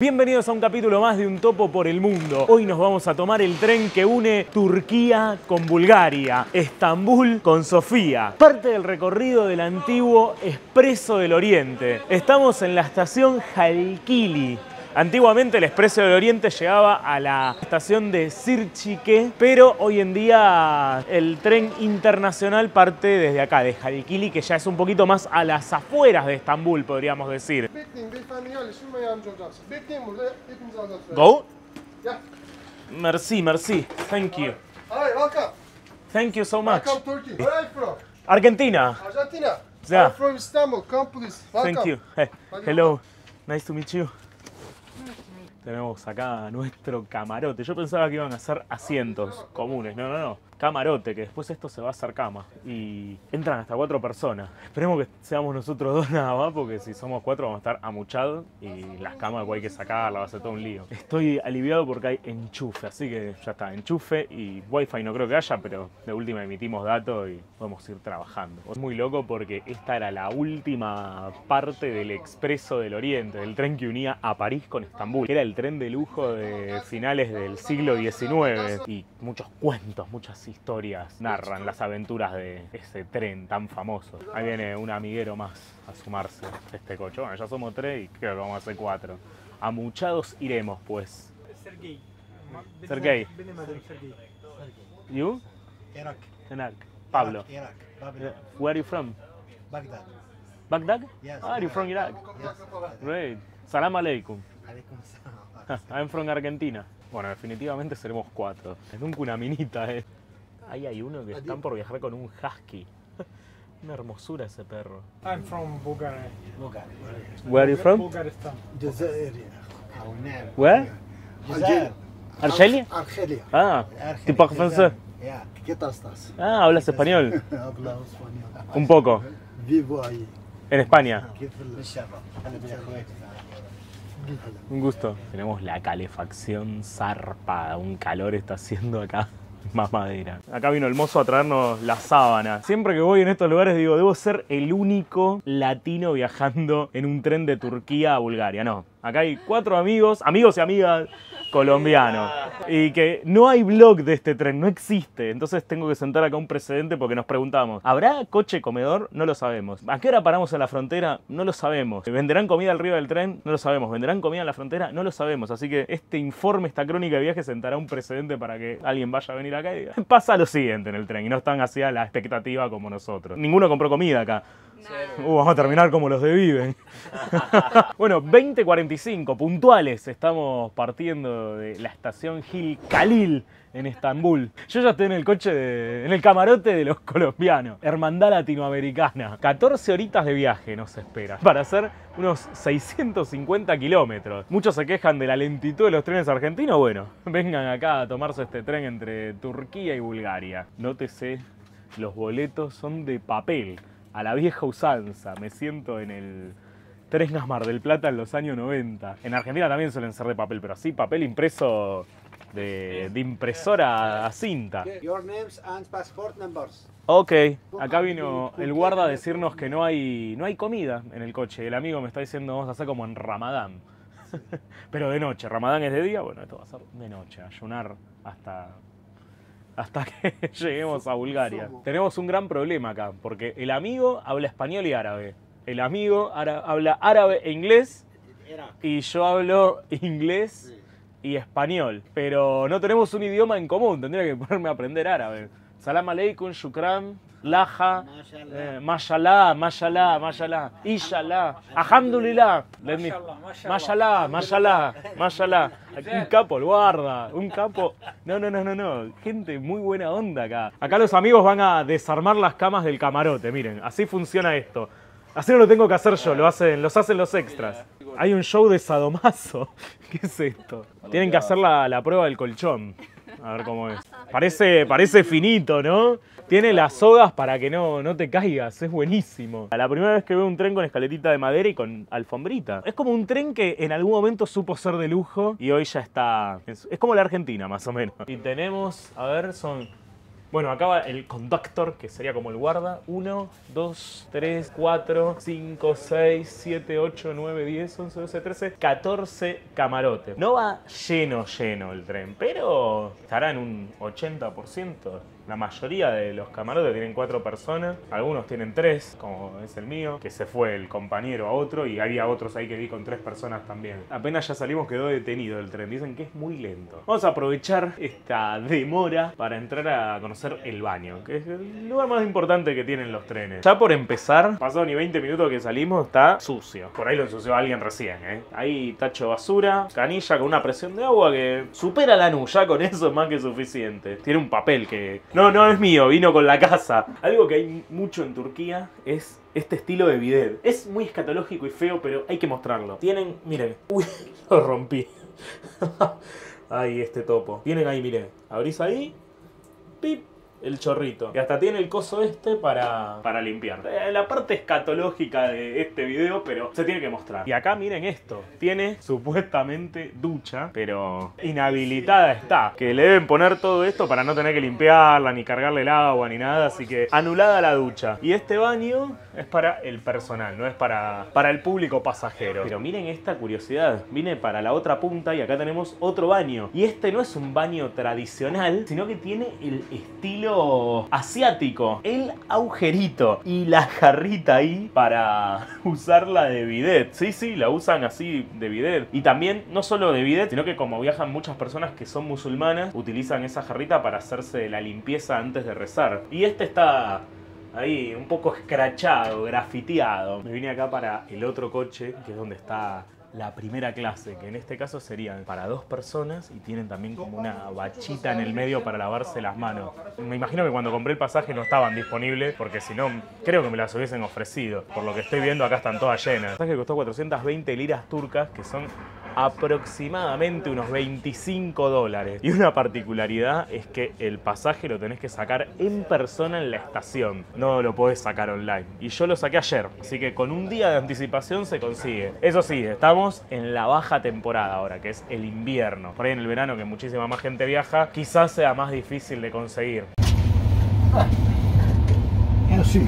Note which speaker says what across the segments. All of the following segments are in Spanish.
Speaker 1: Bienvenidos a un capítulo más de Un Topo por el Mundo. Hoy nos vamos a tomar el tren que une Turquía con Bulgaria, Estambul con Sofía, parte del recorrido del antiguo Expreso del Oriente. Estamos en la estación Halkili, Antiguamente el Expreso del Oriente llegaba a la estación de Sirchike, pero hoy en día el tren internacional parte desde acá, de Halkili, que ya es un poquito más a las afueras de Estambul, podríamos decir. Go? Merci, merci. Thank you. Thank you so much. Argentina.
Speaker 2: Argentina.
Speaker 1: Yeah.
Speaker 2: I'm from Istanbul. Come please. Welcome.
Speaker 1: Thank you. Hey, hello. Nice to meet you. Tenemos acá nuestro camarote. Yo pensaba que iban a ser asientos comunes. No, no, no. Camarote, que después esto se va a hacer cama. Y entran hasta cuatro personas. Esperemos que seamos nosotros dos nada más, porque si somos cuatro vamos a estar amuchados. Y las camas hay que sacarlas, va a ser todo un lío. Estoy aliviado porque hay enchufe, así que ya está. Enchufe y wifi no creo que haya, pero de última emitimos datos y podemos ir trabajando. Es muy loco porque esta era la última parte del Expreso del Oriente, del tren que unía a París con Estambul. que Era el tren de lujo de finales del siglo XIX y muchos cuentos, muchas historias narran las aventuras de ese tren tan famoso. Ahí viene un amiguero más a sumarse a este coche. Bueno, ya somos tres y creo que vamos a ser cuatro. Amuchados iremos, pues.
Speaker 3: Sergey.
Speaker 1: Sergey.
Speaker 3: Benim adım Sergey.
Speaker 1: You?
Speaker 3: Irak.
Speaker 1: Enak. Pablo. Uh,
Speaker 3: Babylon.
Speaker 1: Where are you from?
Speaker 3: Baghdad.
Speaker 1: Baghdad?
Speaker 3: Yes.
Speaker 1: Ah, you're from Iraq.
Speaker 3: Yes.
Speaker 1: Great. Salam aleikum.
Speaker 3: Alaikum salam.
Speaker 1: I'm from Argentina. Bueno, definitivamente seremos cuatro. Es nunca una minita, eh. Ahí hay uno que están por viajar con un husky. Una hermosura ese perro.
Speaker 4: I'm from Bucharest.
Speaker 3: Bucharest.
Speaker 1: Where are you from?
Speaker 3: Bucharest.
Speaker 1: Where?
Speaker 3: Jazair.
Speaker 1: Argelia.
Speaker 3: Argelia.
Speaker 1: Ah, tipo
Speaker 3: francés. ¿Qué tal estás?
Speaker 1: Ah, hablas español.
Speaker 3: Hablo español.
Speaker 1: Un poco.
Speaker 3: Vivo ahí.
Speaker 1: En España.
Speaker 3: Ah,
Speaker 1: un gusto. Tenemos la calefacción zarpa, un calor está haciendo acá. Más madera. Acá vino el mozo a traernos la sábana. Siempre que voy en estos lugares digo, debo ser el único latino viajando en un tren de Turquía a Bulgaria. No. Acá hay cuatro amigos, amigos y amigas colombianos. Y que no hay blog de este tren, no existe. Entonces tengo que sentar acá un precedente porque nos preguntamos, ¿habrá coche comedor? No lo sabemos. ¿A qué hora paramos en la frontera? No lo sabemos. ¿Venderán comida arriba del tren? No lo sabemos. ¿Venderán comida en la frontera? No lo sabemos. Así que este informe, esta crónica de viaje sentará un precedente para que alguien vaya a venir acá y diga, pasa lo siguiente en el tren y no están así a la expectativa como nosotros. Ninguno compró comida acá. Uh, vamos a terminar como los de Viven. bueno, 20.45, puntuales. Estamos partiendo de la estación Gil Khalil en Estambul. Yo ya estoy en el coche, de- en el camarote de los colombianos. Hermandad Latinoamericana. 14 horitas de viaje nos espera. Para hacer unos 650 kilómetros. Muchos se quejan de la lentitud de los trenes argentinos. Bueno, vengan acá a tomarse este tren entre Turquía y Bulgaria. Nótese, los boletos son de papel. A la vieja usanza. Me siento en el Tren Gas Mar del Plata en los años 90. En Argentina también suelen ser de papel, pero así papel impreso de, de impresora a cinta.
Speaker 3: Your names and passport numbers.
Speaker 1: Ok, acá vino el guarda a decirnos que no hay, no hay comida en el coche. El amigo me está diciendo vamos a hacer como en Ramadán. Pero de noche, Ramadán es de día, bueno, esto va a ser de noche, ayunar hasta, hasta que lleguemos a Bulgaria. Tenemos un gran problema acá, porque el amigo habla español y árabe. El amigo ara- habla árabe e inglés y yo hablo inglés y español, pero no tenemos un idioma en común, tendría que ponerme a aprender árabe. Salam aleikum, shukran, laja, eh, mashallah, mashallah, mashallah, inshallah, alhamdulillah, let me- mashallah, mashallah, mashallah. Aquí un capo, el guarda, un capo. No, no, no, no, no, gente muy buena onda acá. Acá los amigos van a desarmar las camas del camarote, miren, así funciona esto. Así no lo tengo que hacer yo, lo hacen, los hacen los extras. Hay un show de sadomaso. ¿Qué es esto? Tienen que hacer la, la prueba del colchón. A ver cómo es. Parece, parece finito, ¿no? Tiene las sogas para que no, no te caigas, es buenísimo. La primera vez que veo un tren con escaletita de madera y con alfombrita. Es como un tren que en algún momento supo ser de lujo y hoy ya está... Es, es como la Argentina, más o menos. Y tenemos, a ver, son Bueno, acá va el conductor, que sería como el guarda. 1, 2, 3, 4, 5, 6, 7, 8, 9, 10, 11, 12, 13, 14 camarotes. No va lleno, lleno el tren, pero estará en un 80%. La mayoría de los camarotes tienen cuatro personas, algunos tienen tres, como es el mío, que se fue el compañero a otro y había otros ahí que vi con tres personas también. Apenas ya salimos quedó detenido el tren, dicen que es muy lento. Vamos a aprovechar esta demora para entrar a conocer el baño, que es el lugar más importante que tienen los trenes. Ya por empezar, pasado ni 20 minutos que salimos, está sucio. Por ahí lo ensució alguien recién, ¿eh? Ahí tacho basura, canilla con una presión de agua que supera la nu, ya con eso es más que suficiente. Tiene un papel que no, no es mío, vino con la casa. Algo que hay mucho en Turquía es este estilo de bidet. Es muy escatológico y feo, pero hay que mostrarlo. Tienen, miren, uy, lo rompí. Ay, este topo. Tienen ahí, miren, abrís ahí, pip, el chorrito. Y hasta tiene el coso este para, para limpiar. Eh, La parte escatológica de este video, pero se tiene que mostrar. Y acá miren esto. Tiene supuestamente ducha, pero inhabilitada está. Que le deben poner todo esto para no tener que limpiarla, ni cargarle el agua, ni nada. Así que anulada la ducha. Y este baño es para el personal, no es para, para el público pasajero. Pero miren esta curiosidad. Vine para la otra punta y acá tenemos otro baño. Y este no es un baño tradicional, sino que tiene el asiático. El agujerito y la jarrita ahí para usarla de bidet. Sí, sí, la usan así de bidet. Y también, no solo de bidet, sino que como viajan muchas personas que son musulmanas, utilizan esa jarrita para hacerse la limpieza antes de rezar. Y este está ahí un poco escrachado, grafiteado. Me vine acá para el otro coche, que es donde está la primera clase, que en este caso serían para dos personas y tienen también como una bachita en el medio para lavarse las manos. Me imagino que cuando compré el pasaje no estaban disponibles, porque si no, creo que me las hubiesen ofrecido. Por lo que estoy viendo, acá están todas llenas. El pasaje costó 420 liras turcas, que son aproximadamente unos 25 dólares. Y una particularidad es que el pasaje lo tenés que sacar en persona en la estación. No lo podés sacar online. Y yo lo saqué ayer, así que con un día de anticipación se consigue. Eso sí, estamos en la baja temporada ahora, que es el invierno. Por ahí en el verano, que muchísima más gente viaja, quizás sea más difícil de conseguir.
Speaker 3: Merci.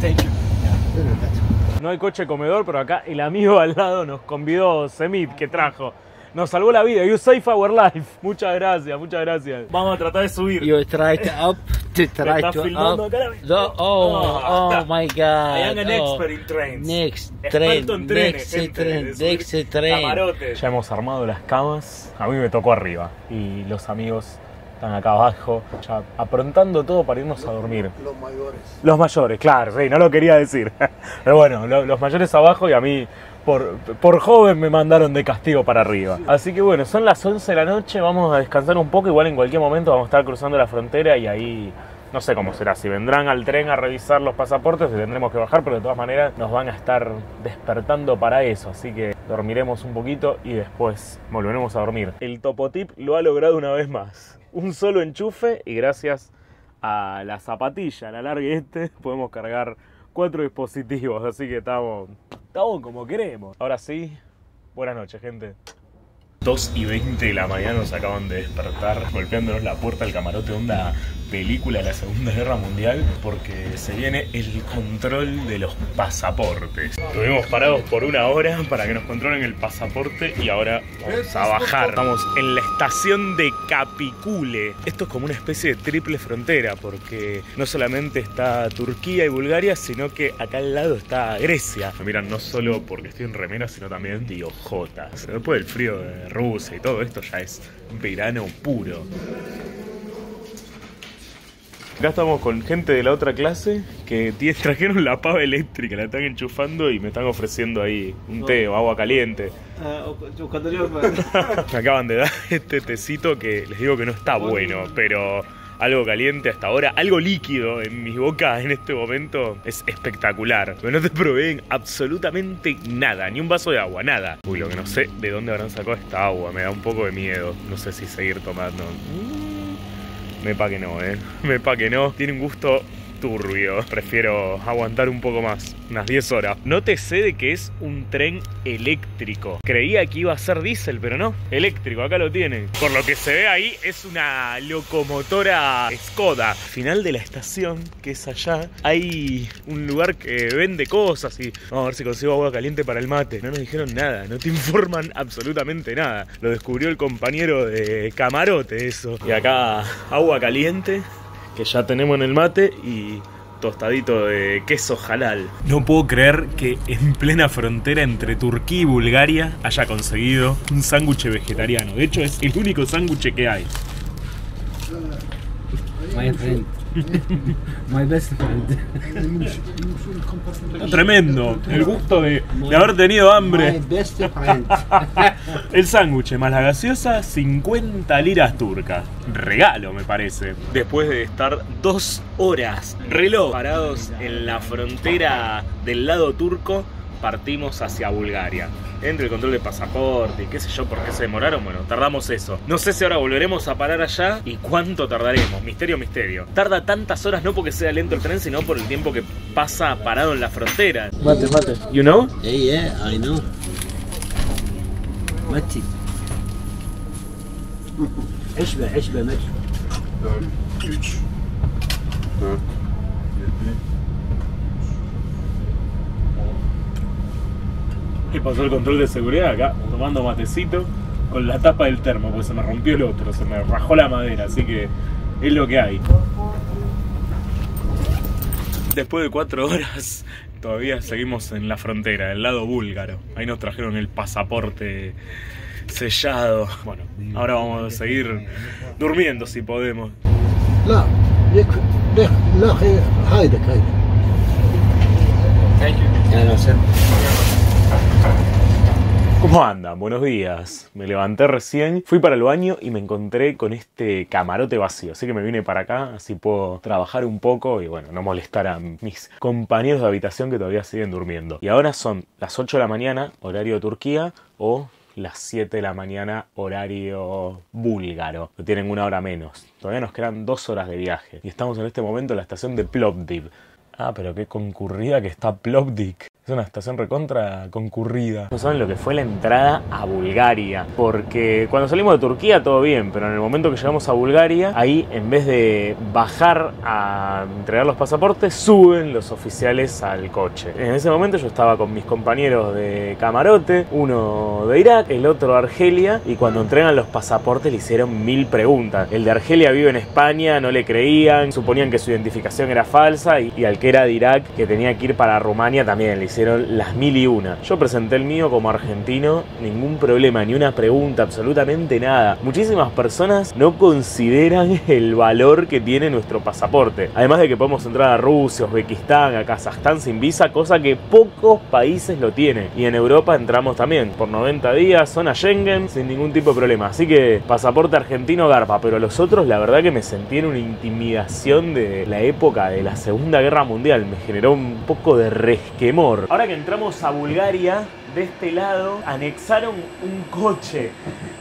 Speaker 3: Thank you.
Speaker 1: No hay coche comedor, pero acá el amigo al lado nos convidó Semit que trajo. Nos salvó la vida. You save our life. Muchas gracias, muchas gracias. Vamos a tratar de subir.
Speaker 4: You try to up to try to
Speaker 1: filmando
Speaker 4: up.
Speaker 1: acá?
Speaker 4: Oh,
Speaker 1: Ah.
Speaker 4: oh my
Speaker 1: I
Speaker 4: god.
Speaker 1: am an
Speaker 4: oh.
Speaker 1: expert in trains.
Speaker 4: Next
Speaker 1: Experto
Speaker 4: train,
Speaker 1: en
Speaker 4: next train, next train.
Speaker 1: camarotes. Ya hemos armado las camas. A mí me tocó arriba. Y los amigos están acá abajo, ya aprontando todo para irnos a dormir.
Speaker 3: Los mayores.
Speaker 1: Los mayores, claro, sí, no lo quería decir. Pero bueno, lo- los mayores abajo y a mí por, por joven me mandaron de castigo para arriba. Así que bueno, son las 11 de la noche, vamos a descansar un poco, igual en cualquier momento vamos a estar cruzando la frontera y ahí no sé cómo será, si vendrán al tren a revisar los pasaportes, tendremos que bajar, pero de todas maneras nos van a estar despertando para eso, así que dormiremos un poquito y después volveremos a dormir. El Topotip lo ha logrado una vez más. Un solo enchufe y gracias a la zapatilla, la larga este, podemos cargar cuatro dispositivos, así que estamos, estamos como queremos. Ahora sí, buenas noches, gente. 2 y 20 de la mañana nos acaban de despertar golpeándonos la puerta del camarote onda película de la Segunda Guerra Mundial porque se viene el control de los pasaportes. Estuvimos parados por una hora para que nos controlen el pasaporte y ahora vamos a bajar. Estamos en la estación de Capicule. Esto es como una especie de triple frontera porque no solamente está Turquía y Bulgaria, sino que acá al lado está Grecia. Me miran no solo porque estoy en remera, sino también de ojotas. Después del frío de Rusia y todo esto ya es verano puro. Acá estamos con gente de la otra clase que trajeron la pava eléctrica, la están enchufando y me están ofreciendo ahí un té o agua caliente. Me acaban de dar este tecito que les digo que no está bueno, pero algo caliente hasta ahora, algo líquido en mi boca en este momento es espectacular. Pero no te proveen absolutamente nada, ni un vaso de agua, nada. Uy, lo que no sé de dónde habrán sacado esta agua, me da un poco de miedo. No sé si seguir tomando. Me pa' que no, eh. Me pa' que no. Tiene un gusto turbio. Prefiero aguantar un poco más, unas 10 horas. Nótese de que es un tren eléctrico. Creía que iba a ser diésel, pero no. Eléctrico, acá lo tienen. Por lo que se ve ahí, es una locomotora Skoda. Final de la estación, que es allá, hay un lugar que vende cosas y vamos a ver si consigo agua caliente para el mate. No nos dijeron nada, no te informan absolutamente nada. Lo descubrió el compañero de camarote eso. Y acá agua caliente que ya tenemos en el mate y tostadito de queso halal. No puedo creer que en plena frontera entre Turquía y Bulgaria haya conseguido un sándwich vegetariano. De hecho, es el único sándwich que hay.
Speaker 4: My friend. My best friend.
Speaker 1: Tremendo. El gusto de, de haber tenido
Speaker 4: My
Speaker 1: hambre.
Speaker 4: best friend.
Speaker 1: El sándwich más la gaseosa, 50 liras turcas. Regalo, me parece. Después de estar dos horas reloj parados en la frontera del lado turco, partimos hacia Bulgaria Entre el control de pasaporte y qué sé yo por qué se demoraron, bueno, tardamos eso. No sé si ahora volveremos a parar allá y cuánto tardaremos. Misterio, misterio. Tarda tantas horas no porque sea lento el tren, sino por el tiempo que pasa parado en la frontera.
Speaker 4: Mate, mate.
Speaker 1: You know?
Speaker 4: Yeah, yeah, I know. متي عشبة عشبة متي
Speaker 1: y pasó el control de seguridad acá, tomando matecito con la tapa del termo, pues se me rompió el otro, se me rajó la madera, así que es lo que hay. Después de cuatro horas todavía seguimos en la frontera, el lado búlgaro. Ahí nos trajeron el pasaporte sellado. Bueno, ahora vamos a seguir durmiendo si podemos.
Speaker 4: Thank you.
Speaker 1: ¿Cómo andan? Buenos días. Me levanté recién, fui para el baño y me encontré con este camarote vacío. Así que me vine para acá, así puedo trabajar un poco y bueno, no molestar a mis compañeros de habitación que todavía siguen durmiendo. Y ahora son las 8 de la mañana, horario de Turquía, o las 7 de la mañana, horario búlgaro. Lo tienen una hora menos. Todavía nos quedan dos horas de viaje. Y estamos en este momento en la estación de Plovdiv. Ah, pero qué concurrida que está Plovdiv. Es una estación recontra concurrida. No saben lo que fue la entrada a Bulgaria. Porque cuando salimos de Turquía todo bien, pero en el momento que llegamos a Bulgaria, ahí en vez de bajar a entregar los pasaportes, suben los oficiales al coche. En ese momento yo estaba con mis compañeros de camarote, uno de Irak, el otro de Argelia, y cuando entregan los pasaportes le hicieron mil preguntas. El de Argelia vive en España, no le creían, suponían que su identificación era falsa, y, y al que era de Irak, que tenía que ir para Rumania, también le hicieron las mil y una. Yo presenté el mío como argentino, ningún problema, ni una pregunta, absolutamente nada. Muchísimas personas no consideran el valor que tiene nuestro pasaporte. Además de que podemos entrar a Rusia, Uzbekistán, a Kazajstán sin visa, cosa que pocos países lo tienen. Y en Europa entramos también por 90 días, zona Schengen, sin ningún tipo de problema. Así que pasaporte argentino garpa, pero los otros la verdad que me sentí en una intimidación de la época de la Segunda Guerra Mundial. Me generó un poco de resquemor. Ahora que entramos a Bulgaria, de este lado anexaron un coche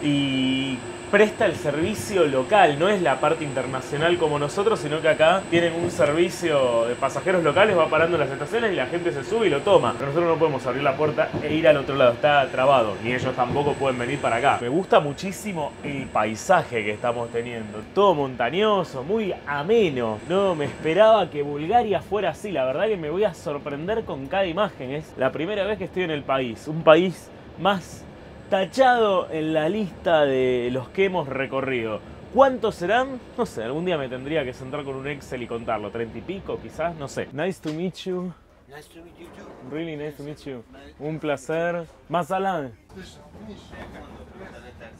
Speaker 1: y presta el servicio local, no es la parte internacional como nosotros, sino que acá tienen un servicio de pasajeros locales, va parando las estaciones y la gente se sube y lo toma. Pero nosotros no podemos abrir la puerta e ir al otro lado, está trabado, ni ellos tampoco pueden venir para acá. Me gusta muchísimo el paisaje que estamos teniendo, todo montañoso, muy ameno. No me esperaba que Bulgaria fuera así, la verdad que me voy a sorprender con cada imagen, es la primera vez que estoy en el país, un país más tachado en la lista de los que hemos recorrido. ¿Cuántos serán? No sé, algún día me tendría que sentar con un Excel y contarlo. ¿Treinta y pico quizás? No sé. Nice to meet you. Really nice to meet you. Un placer. Más Alan.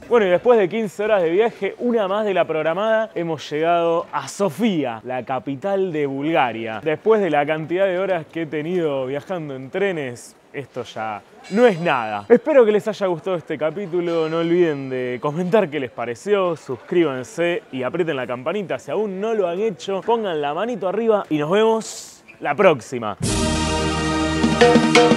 Speaker 1: Bueno, y después de 15 horas de viaje, una más de la programada, hemos llegado a Sofía, la capital de Bulgaria. Después de la cantidad de horas que he tenido viajando en trenes, esto ya no es nada. Espero que les haya gustado este capítulo. No olviden de comentar qué les pareció, suscríbanse y aprieten la campanita si aún no lo han hecho. Pongan la manito arriba y nos vemos la próxima. Thank you.